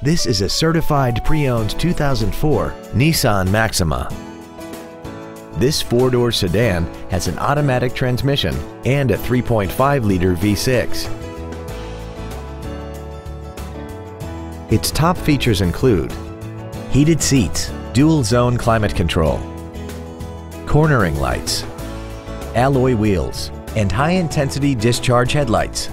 This is a certified pre-owned 2004 Nissan Maxima. This four-door sedan has an automatic transmission and a 3.5-liter V6. Its top features include heated seats, dual zone climate control, cornering lights, alloy wheels, and high-intensity discharge headlights.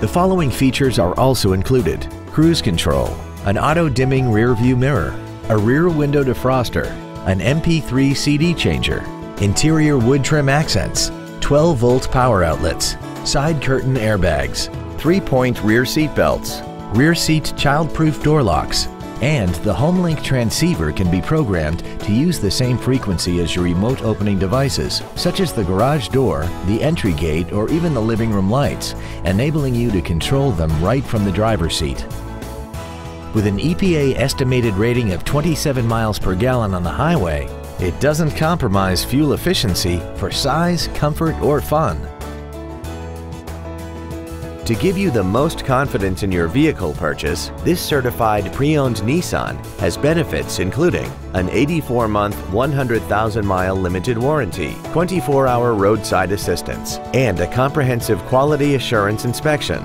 The following features are also included. Cruise control, an auto-dimming rear view mirror, a rear window defroster, an MP3 CD changer, interior wood trim accents, 12 volt power outlets, side curtain airbags, three-point rear seat belts, rear seat child-proof door locks, and the HomeLink transceiver can be programmed to use the same frequency as your remote opening devices, such as the garage door, the entry gate, or even the living room lights, enabling you to control them right from the driver's seat. With an EPA estimated rating of 27 miles per gallon on the highway, it doesn't compromise fuel efficiency for size, comfort, or fun. To give you the most confidence in your vehicle purchase, this certified pre-owned Nissan has benefits including an 84-month, 100,000-mile limited warranty, 24-hour roadside assistance, and a comprehensive quality assurance inspection.